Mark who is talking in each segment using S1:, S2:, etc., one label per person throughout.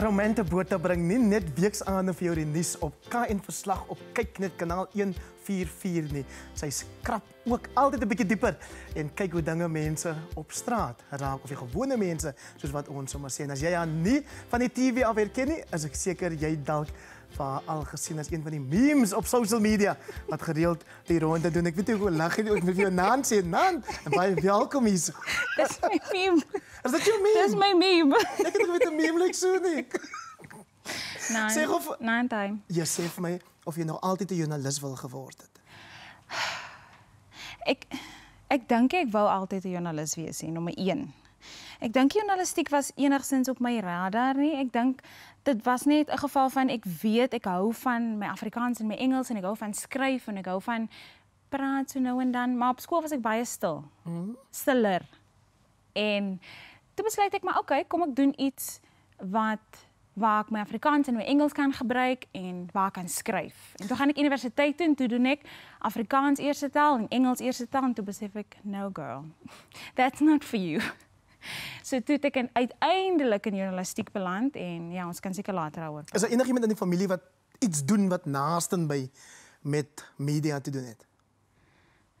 S1: Romente Botha bring nie net weeks aan vir jou die nuus op KN Verslag op kyk net kanaal 144 nie. Sy skrap ook altyd 'n bietjie dieper en kyk hoe dinge mense op straat raak of die gewone mense soos wat ons sommer sê. En as jy haar nie van die TV af herken nie, is ek seker jy dalk vir al gesien as een van die memes op social media wat gereeld die ronde doen. Ek weet nie hoe lag jy ook met jou naam sê, "Nan." En baie welkom hier.
S2: Dis my meme.
S1: Is dit jou meme?
S2: Dis my meme.
S1: Ek het weet 'n meme lyk so nie.
S2: Nee.
S1: Sê of-
S2: nine time.
S1: Jy sê vir my of jy nog altyd 'n joernalis wil geword het.
S2: Ek ek dink ek wou altyd 'n joernalis wees, hè, nommer 1. Ek dink journalistiek was enigsins op my radar nie. Ek dink dit was net 'n geval van ek weet ek hou van my Afrikaans en my Engels en ek hou van skryf en ek hou van praat so nou en dan, maar op skool was ek baie stil. Stiller. En toe besluit ek maar okay, kom ek doen iets wat waar ek my Afrikaans en my Engels kan gebruik en waar ek kan skryf. En toe gaan ek universiteit toe en toe doen ek Afrikaans eerste taal en Engels eerste taal en toe besef ek no girl. That's not for you. So toe het ek in, uiteindelik in journalistiek beland en ja, ons kan seker later daaroor.
S1: Is daar enigiemand in die familie wat iets doen wat naasten by met media te doen het?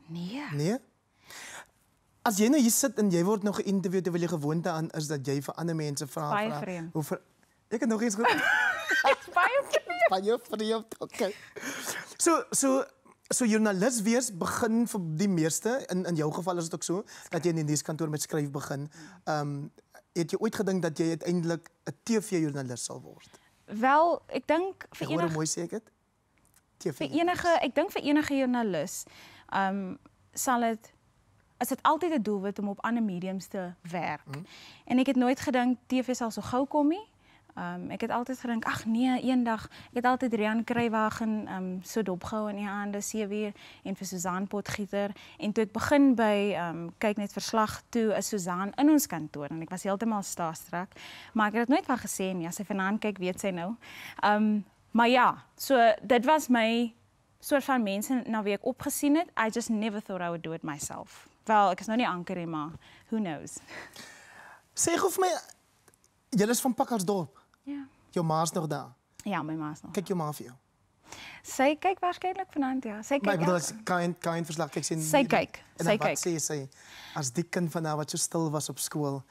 S2: Nee.
S1: Nee? As jy nou hier sit en jy word nog geïnterview terwyl jy gewoonte aan is dat jy vir ander mense vra vra. Hoe ver... Ek het nog iets goed.
S2: Baie
S1: baie vreemd. Okay. So so so joernalis wees begin vir die meeste in in jou geval is dit ook so dat jy in die nuuskantoor met skryf begin. Ehm um, het jy ooit gedink dat jy uiteindelik 'n TV-joernalis sal word?
S2: Wel, ek dink vir
S1: Ek hoor hoe
S2: enige
S1: mooi sê ek dit. TV.
S2: vir enige ek dink vir enige joernalis ehm um, sal dit is dit altyd 'n doelwit om op ander mediums te werk. Mm. En ek het nooit gedink TV sal so gou kom nie. Ehm um, ek het altyd gedink ag nee, eendag ek het altyd Rian Kruiwagen ehm um, so dopgehou in die hande 7 uur en vir Susan Potgieter en toe ek begin by ehm um, kyk net verslag toe is Susan in ons kantoor en ek was heeltemal starstruck, maar ek het dit nooit van gesê nie. As sy vanaand kyk, weet sy nou. Ehm um, maar ja, so dit was my soort van mense na wie ek opgesien het. I just never thought I would do it myself. Wel, ek is nou nie anker nie, maar who knows.
S1: Sê gou vir my jy is van Pakkersdorp.
S2: Ja.
S1: Jou ma's nog daar.
S2: Ja, my ma's nog.
S1: Kyk jou ma vir jou.
S2: Sy kyk waarskynlik vanaand ja. Sy kyk.
S1: Maar ek bedoel as kan kan verslag kyk sien.
S2: Sy kyk,
S1: En
S2: sy
S1: dan wat
S2: kyk.
S1: sê sy as die kind van haar wat so stil was op skool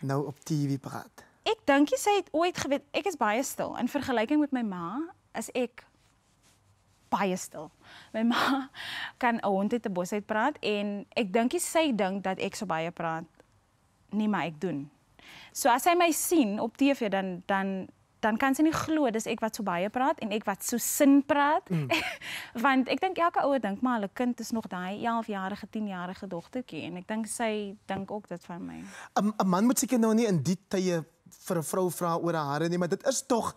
S1: nou op TV praat.
S2: Ek dink sy het ooit geweet ek is baie stil. In vergelyking met my ma is ek baie stil. My ma kan 'n hond uit 'n bos uit praat en ek dink sy dink dat ek so baie praat. Nee, maar ek doen. So as sy my sien op TV dan dan dan kan sy nie glo dis ek wat so baie praat en ek wat so sin praat. Mm. Want ek dink elke ouer dink maar hulle kind is nog daai 11-jarige, 10-jarige dogtertjie en ek dink sy dink ook dit van my.
S1: 'n 'n man moet seker nou nie in die tye vir 'n vrou vra oor haar hare nie, maar dit is tog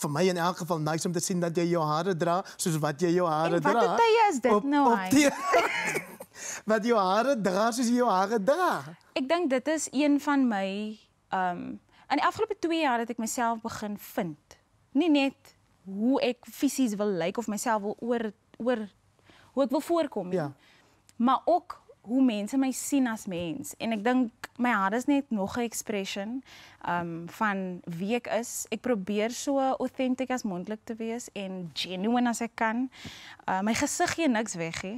S1: vir my in elk geval nice om te sien dat jy jou hare dra soos wat jy jou hare
S2: En
S1: dra.
S2: watter tye is dit
S1: op,
S2: nou,
S1: Op die, wat jou hare dra soos jy jou hare dra.
S2: Ek dink dit is een van my um, in die afgelope 2 jaar het ek myself begin vind. Nie net hoe ek fisies wil lyk of myself wil oor oor hoe ek wil voorkom nie.
S1: Ja.
S2: Maar ook hoe mense my sien as mens en ek dink my hare is net nog 'n expression ehm um, van wie ek is. Ek probeer so authentic as moontlik te wees en genuine as ek kan. Uh, my gesig gee niks weg hè.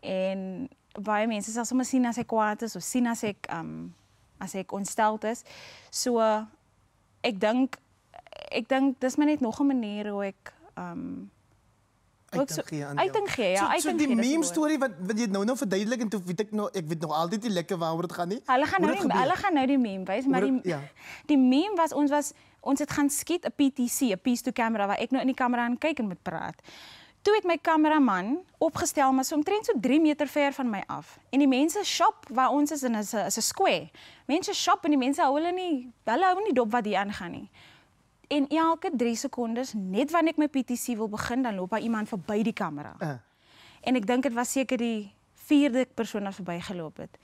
S2: En baie mense sal sommer sien as ek kwaad is of sien as ek ehm um, as ek ontsteld is. So ek dink ek dink dis maar net nog 'n manier hoe ek um, so-
S1: Uiting gee aan jou.
S2: uiting gee, ja,
S1: So, so
S2: uiting
S1: die
S2: gee,
S1: meme storie wat wat jy nou nou verduidelik en toe weet ek nog ek weet nog altyd nie lekker waaroor dit gaan nie.
S2: Hulle gaan nou die, hulle gaan nou die meme wys, maar die
S1: dit- ja.
S2: die meme was ons was ons het gaan skiet 'n PTC, 'n piece to camera waar ek nou in die kamera aan kyk en met praat. Toe het my kameraman opgestel maar so omtrent so 3 meter ver van my af. En die mense shop waar ons is in is 'n is 'n square. Mense shop en die mense hou hulle nie hulle hou nie dop wat hier aangaan nie. En elke 3 sekondes, net wanneer ek my PTC wil begin, dan loop daar iemand verby die kamera.
S1: Uh,
S2: En ek dink dit was seker die vierde persoon wat verbygeloop het.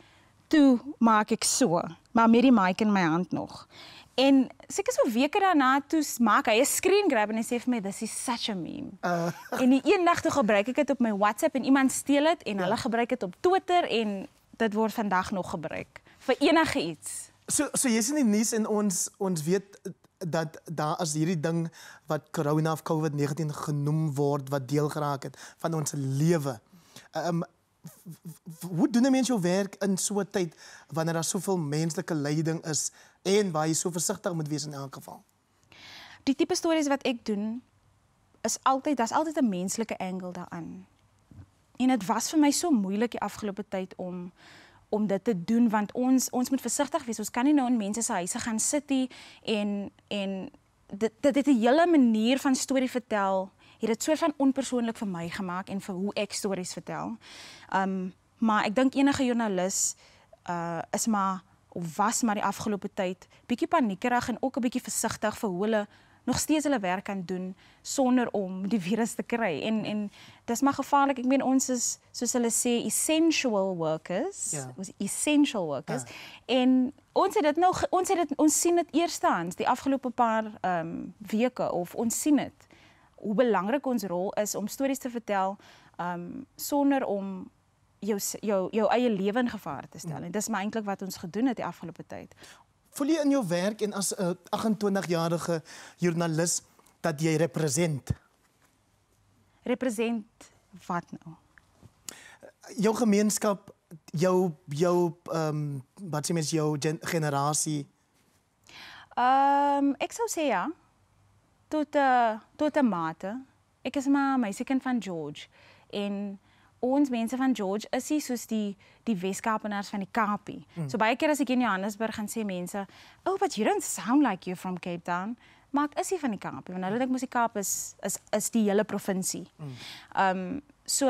S2: Toe maak ek so, maar met die mic in my hand nog. En seker so weke daarna toe maak hy 'n screen grab en hy sê vir my this is such a meme.
S1: Uh.
S2: En die eendag toe gebruik ek dit op my WhatsApp en iemand steel dit en ja. hulle gebruik dit op Twitter en dit word vandag nog gebruik vir enige iets.
S1: so so jy's in die nuus en ons ons weet dat daar as hierdie ding wat corona of COVID-19 genoem word wat deel geraak het van ons lewe. Ehm um, hoe doen 'n mens jou werk in so 'n tyd wanneer daar soveel menslike lyding is en waar jy so versigtig moet wees in elk geval?
S2: Die tipe stories wat ek doen is altyd daar's altyd 'n menslike angle daaraan. En dit was vir my so moeilik die afgelope tyd om om dit te doen want ons ons moet versigtig wees. Ons kan nie nou in mense se huise gaan sit nie en en dit dit het 'n hele manier van storie vertel. Het dit soort van onpersoonlik vir my gemaak en vir hoe ek stories vertel. Um maar ek dink enige joernalis uh is maar of was maar die afgelope tyd bietjie paniekerig en ook 'n bietjie versigtig vir hoe hulle nog steeds hulle werk kan doen sonder om die virus te kry. En en dis maar gevaarlik. Ek meen ons is soos hulle sê essential workers. Ja. Ons essential workers. Ja. En ons het dit nou ons het dit ons sien dit eerstehands die afgelope paar ehm um, weke of ons sien dit hoe belangrik ons rol is om stories te vertel um, sonder om jou jou jou eie lewe in gevaar te stel. Ja. En dis maar eintlik wat ons gedoen het die afgelope tyd
S1: voel jy in jou werk en as 'n 28-jarige joernalis dat jy represent?
S2: Represent wat nou?
S1: Jou gemeenskap, jou jou ehm um, wat sê mens jou gen generasie?
S2: Ehm um, ek sou sê ja. Tot 'n tot 'n mate. Ek is maar meisiekind van George en ons mense van George is nie soos die die Weskaapenaars van die Kaapie. Mm. So baie keer as ek in Johannesburg gaan sê mense, "Oh, but you don't sound like you from Cape Town." Maar ek is nie van die Kaapie want hulle dink mos die Kaap is is is die hele provinsie. Ehm mm. um, so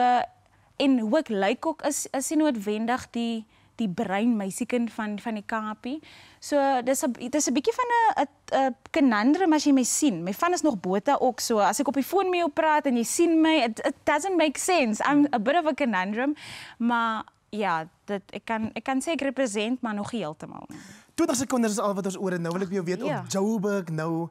S2: en hoe ek lyk ook is is nie noodwendig die die brein meisiekind van van die Kaapie. So dis 'n dis 'n bietjie van 'n 'n conundrum as jy my sien. My van is nog bote ook so. As ek op die foon met jou praat en jy sien my, it, it doesn't make sense. I'm a bit of a conundrum. Maar ja, dit ek kan ek kan sê ek represent maar nog heeltemal nie.
S1: 20 sekondes is al wat ons oor het. Nou wil ek jou weet ja. of Joburg nou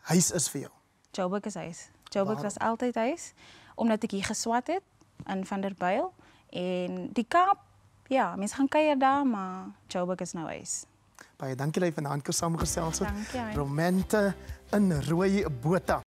S1: huis is vir jou.
S2: Joburg is huis. Joburg was altyd huis omdat ek hier geswat het in Vanderbijl en die Kaap Ja, mense gaan kuier daar, maar Joburg is nou huis.
S1: Baie dankie dat jy vanaand kon saamgesels
S2: het.
S1: Romente in rooi bota.